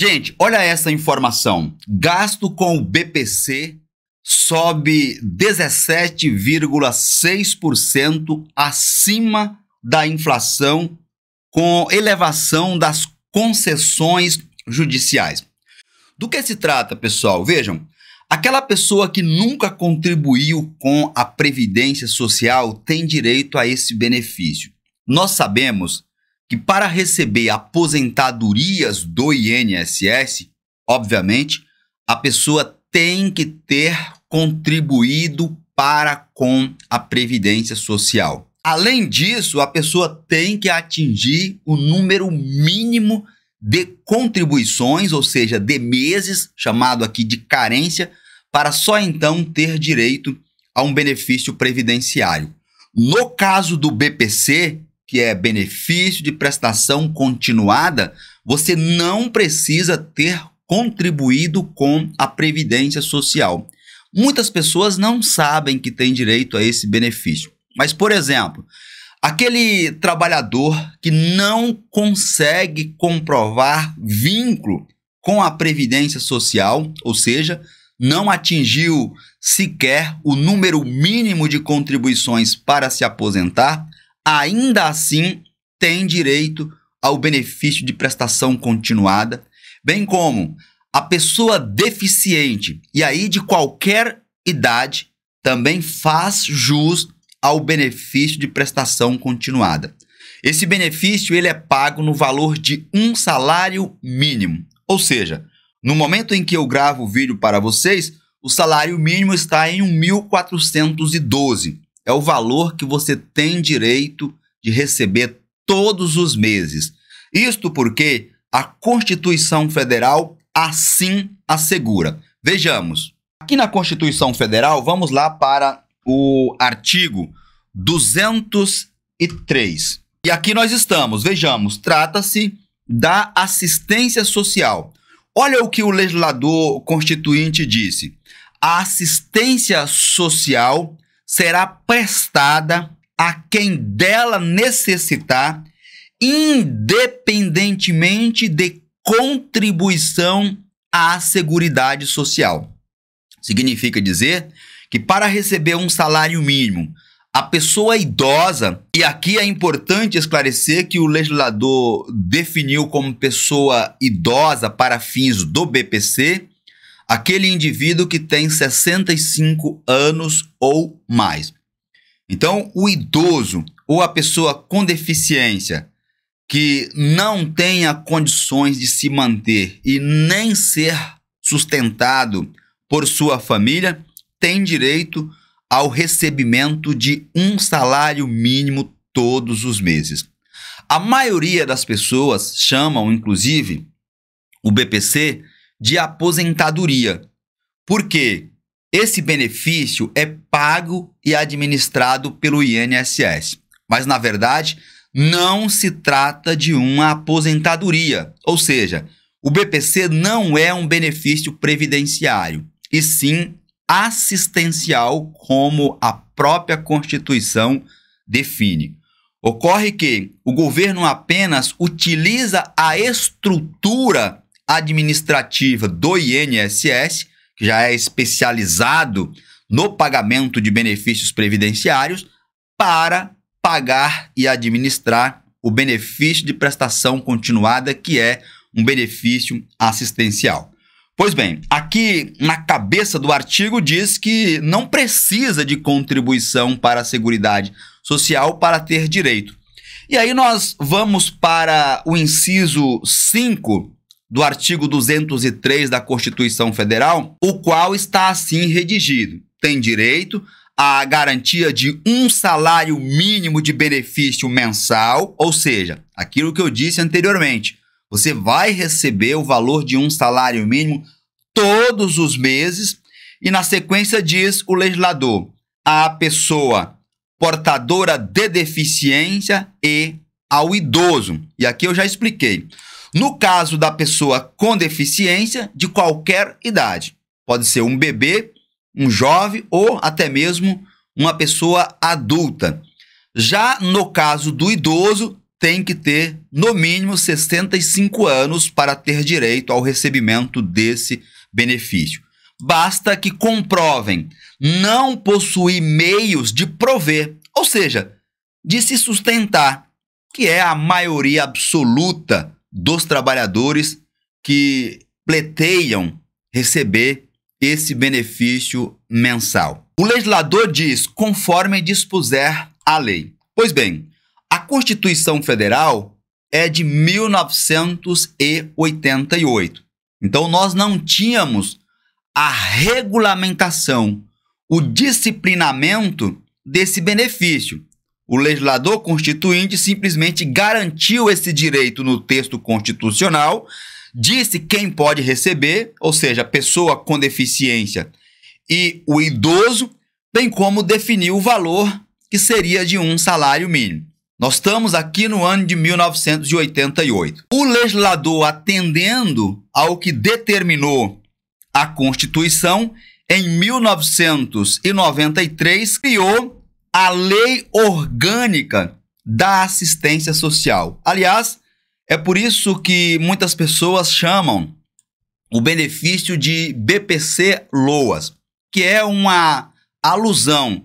Gente, olha essa informação. Gasto com o BPC sobe 17,6% acima da inflação, com elevação das concessões judiciais. Do que se trata, pessoal? Vejam, aquela pessoa que nunca contribuiu com a previdência social tem direito a esse benefício. Nós sabemos que para receber aposentadorias do INSS, obviamente, a pessoa tem que ter contribuído para com a previdência social. Além disso, a pessoa tem que atingir o número mínimo de contribuições, ou seja, de meses, chamado aqui de carência, para só então ter direito a um benefício previdenciário. No caso do BPC, que é benefício de prestação continuada, você não precisa ter contribuído com a previdência social. Muitas pessoas não sabem que têm direito a esse benefício. Mas, por exemplo, aquele trabalhador que não consegue comprovar vínculo com a previdência social, ou seja, não atingiu sequer o número mínimo de contribuições para se aposentar, ainda assim tem direito ao benefício de prestação continuada, bem como a pessoa deficiente, e aí de qualquer idade, também faz jus ao benefício de prestação continuada. Esse benefício ele é pago no valor de um salário mínimo. Ou seja, no momento em que eu gravo o vídeo para vocês, o salário mínimo está em 1.412 é o valor que você tem direito de receber todos os meses. Isto porque a Constituição Federal assim assegura. Vejamos, aqui na Constituição Federal, vamos lá para o artigo 203. E aqui nós estamos, vejamos, trata-se da assistência social. Olha o que o legislador constituinte disse. A assistência social será prestada a quem dela necessitar, independentemente de contribuição à Seguridade Social. Significa dizer que para receber um salário mínimo, a pessoa idosa, e aqui é importante esclarecer que o legislador definiu como pessoa idosa para fins do BPC aquele indivíduo que tem 65 anos ou mais. Então, o idoso ou a pessoa com deficiência que não tenha condições de se manter e nem ser sustentado por sua família tem direito ao recebimento de um salário mínimo todos os meses. A maioria das pessoas chamam, inclusive, o BPC de aposentadoria. Por quê? Esse benefício é pago e administrado pelo INSS. Mas, na verdade, não se trata de uma aposentadoria. Ou seja, o BPC não é um benefício previdenciário, e sim assistencial, como a própria Constituição define. Ocorre que o governo apenas utiliza a estrutura administrativa do INSS, que já é especializado no pagamento de benefícios previdenciários, para pagar e administrar o benefício de prestação continuada, que é um benefício assistencial. Pois bem, aqui na cabeça do artigo diz que não precisa de contribuição para a Seguridade Social para ter direito. E aí nós vamos para o inciso 5 do artigo 203 da Constituição Federal, o qual está assim redigido: tem direito à garantia de um salário mínimo de benefício mensal, ou seja, aquilo que eu disse anteriormente. Você vai receber o valor de um salário mínimo todos os meses, e na sequência diz o legislador: a pessoa portadora de deficiência e ao idoso. E aqui eu já expliquei. No caso da pessoa com deficiência de qualquer idade, pode ser um bebê, um jovem ou até mesmo uma pessoa adulta. Já no caso do idoso, tem que ter no mínimo 65 anos para ter direito ao recebimento desse benefício. Basta que comprovem não possuir meios de prover, ou seja, de se sustentar, que é a maioria absoluta dos trabalhadores que pleteiam receber esse benefício mensal. O legislador diz conforme dispuser a lei. Pois bem, a Constituição Federal é de 1988. Então nós não tínhamos a regulamentação, o disciplinamento desse benefício. O legislador constituinte simplesmente garantiu esse direito no texto constitucional, disse quem pode receber, ou seja, a pessoa com deficiência e o idoso, bem como definiu o valor que seria de um salário mínimo. Nós estamos aqui no ano de 1988. O legislador, atendendo ao que determinou a Constituição, em 1993 criou a Lei Orgânica da Assistência Social. Aliás, é por isso que muitas pessoas chamam o benefício de BPC Loas, que é uma alusão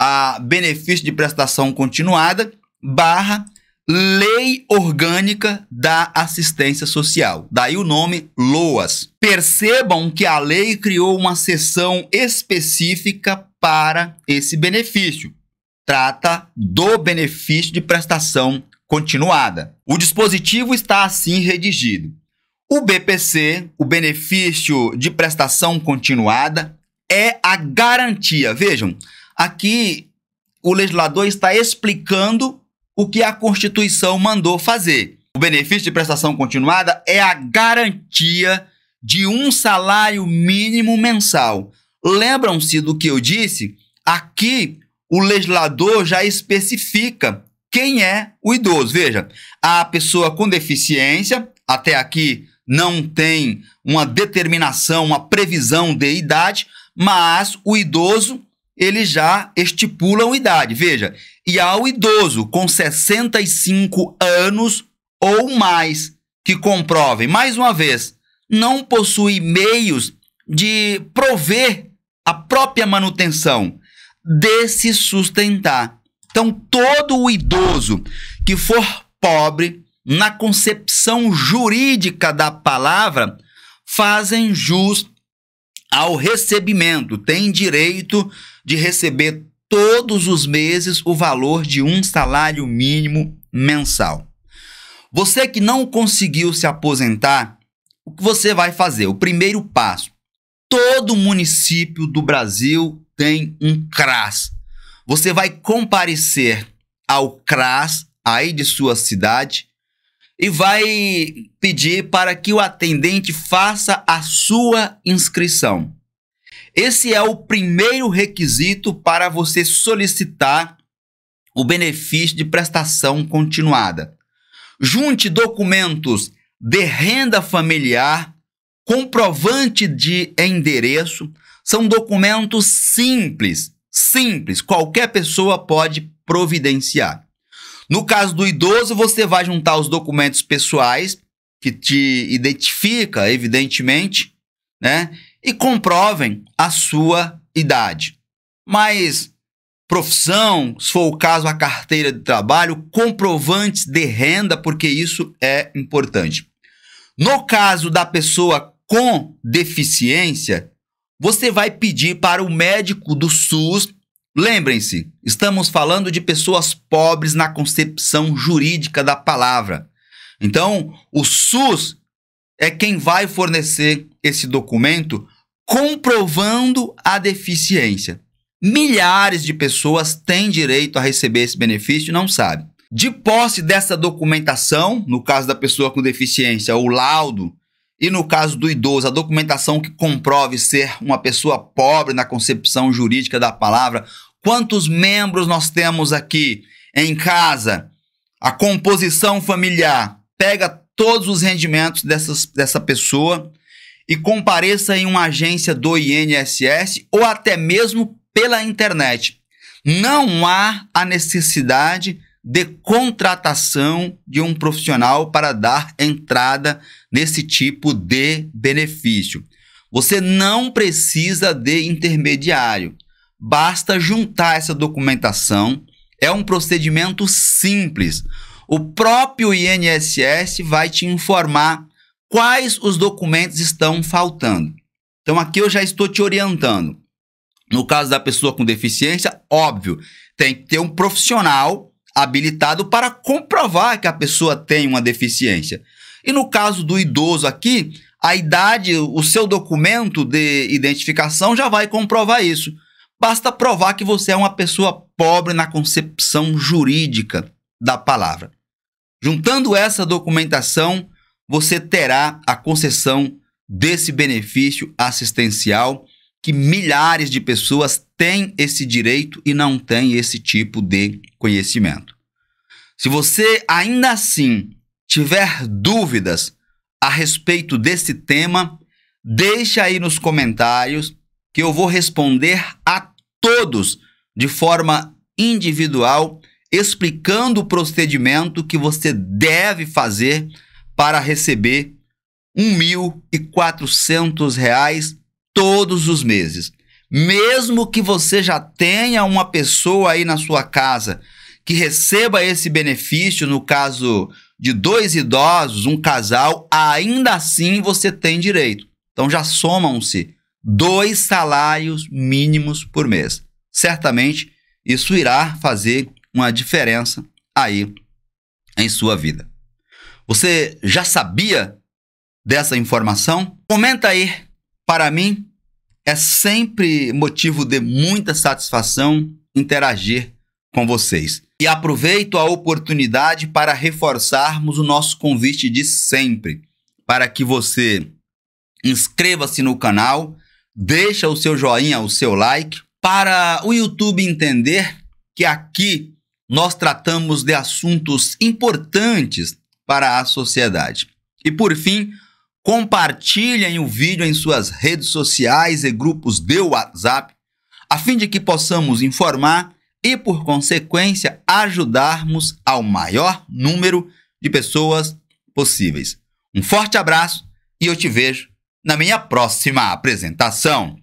a benefício de prestação continuada barra Lei Orgânica da Assistência Social. Daí o nome LOAS. Percebam que a lei criou uma seção específica para esse benefício. Trata do benefício de prestação continuada. O dispositivo está assim redigido. O BPC, o benefício de prestação continuada, é a garantia. Vejam, aqui o legislador está explicando o que a Constituição mandou fazer. O benefício de prestação continuada é a garantia de um salário mínimo mensal. Lembram-se do que eu disse? Aqui o legislador já especifica quem é o idoso. Veja, a pessoa com deficiência, até aqui não tem uma determinação, uma previsão de idade, mas o idoso ele já estipula uma idade. Veja, e ao idoso com 65 anos ou mais que comprovem, mais uma vez, não possui meios de prover a própria manutenção, de se sustentar. Então, todo o idoso que for pobre, na concepção jurídica da palavra, fazem jus ao recebimento, tem direito de receber todos os meses o valor de um salário mínimo mensal. Você que não conseguiu se aposentar, o que você vai fazer? O primeiro passo: todo município do Brasil tem um CRAS. Você vai comparecer ao CRAS aí de sua cidade e vai pedir para que o atendente faça a sua inscrição. Esse é o primeiro requisito para você solicitar o benefício de prestação continuada. Junte documentos de renda familiar, comprovante de endereço, são documentos simples, simples, qualquer pessoa pode providenciar. No caso do idoso, você vai juntar os documentos pessoais que te identifica, evidentemente, né? e comprovem a sua idade. Mas profissão, se for o caso, a carteira de trabalho, comprovantes de renda, porque isso é importante. No caso da pessoa com deficiência, você vai pedir para o médico do SUS. Lembrem-se, estamos falando de pessoas pobres na concepção jurídica da palavra. Então, o SUS é quem vai fornecer esse documento comprovando a deficiência. Milhares de pessoas têm direito a receber esse benefício e não sabem. De posse dessa documentação, no caso da pessoa com deficiência, o laudo, e no caso do idoso, a documentação que comprove ser uma pessoa pobre na concepção jurídica da palavra, quantos membros nós temos aqui em casa? A composição familiar pega todos os rendimentos dessas, dessa pessoa e compareça em uma agência do INSS ou até mesmo pela internet. Não há a necessidade de contratação de um profissional para dar entrada nesse tipo de benefício. Você não precisa de intermediário. Basta juntar essa documentação. É um procedimento simples. O próprio INSS vai te informar quais os documentos estão faltando. Então aqui eu já estou te orientando. No caso da pessoa com deficiência, óbvio, tem que ter um profissional habilitado para comprovar que a pessoa tem uma deficiência. E no caso do idoso aqui, a idade, o seu documento de identificação já vai comprovar isso. Basta provar que você é uma pessoa pobre na concepção jurídica da palavra. Juntando essa documentação, você terá a concessão desse benefício assistencial que milhares de pessoas têm esse direito e não têm esse tipo de conhecimento. Se você ainda assim tiver dúvidas a respeito desse tema, deixe aí nos comentários que eu vou responder a todos de forma individual, explicando o procedimento que você deve fazer para receber R$ 1.400 todos os meses. Mesmo que você já tenha uma pessoa aí na sua casa que receba esse benefício, no caso de dois idosos, um casal, ainda assim você tem direito. Então já somam-se dois salários mínimos por mês. Certamente isso irá fazer uma diferença aí em sua vida. Você já sabia dessa informação? Comenta aí para mim é sempre motivo de muita satisfação interagir com vocês. E aproveito a oportunidade para reforçarmos o nosso convite de sempre, para que você inscreva-se no canal, deixa o seu joinha, o seu like, para o YouTube entender que aqui nós tratamos de assuntos importantes para a sociedade. E por fim, compartilhem o vídeo em suas redes sociais e grupos de WhatsApp, a fim de que possamos informar e, por consequência, ajudarmos ao maior número de pessoas possíveis. Um forte abraço e eu te vejo na minha próxima apresentação.